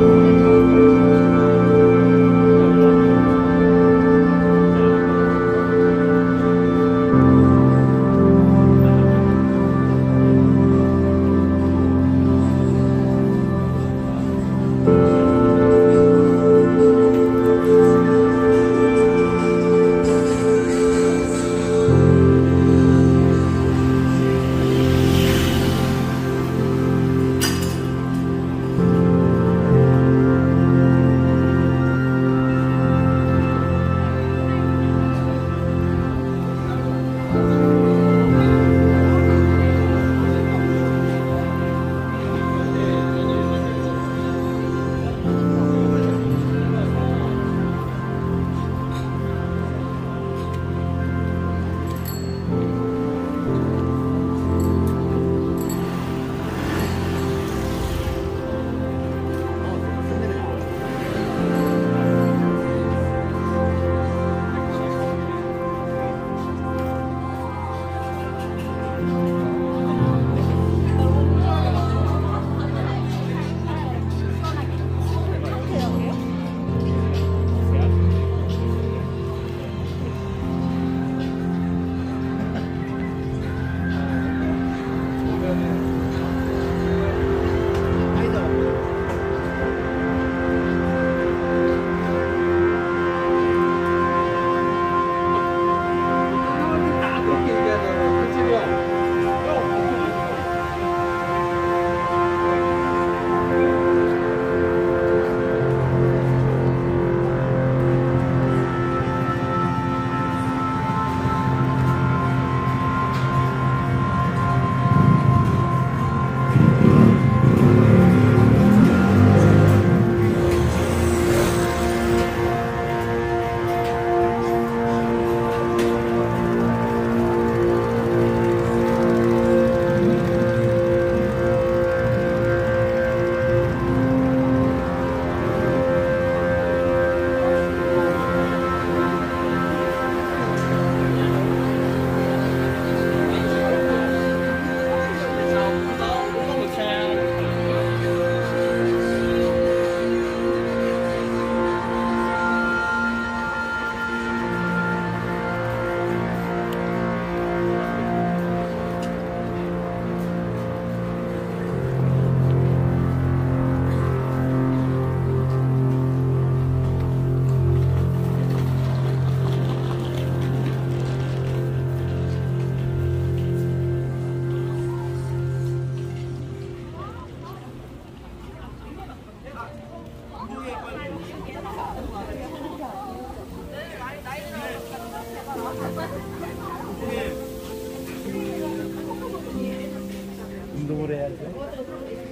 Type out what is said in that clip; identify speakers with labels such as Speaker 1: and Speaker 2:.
Speaker 1: Música
Speaker 2: Thank you.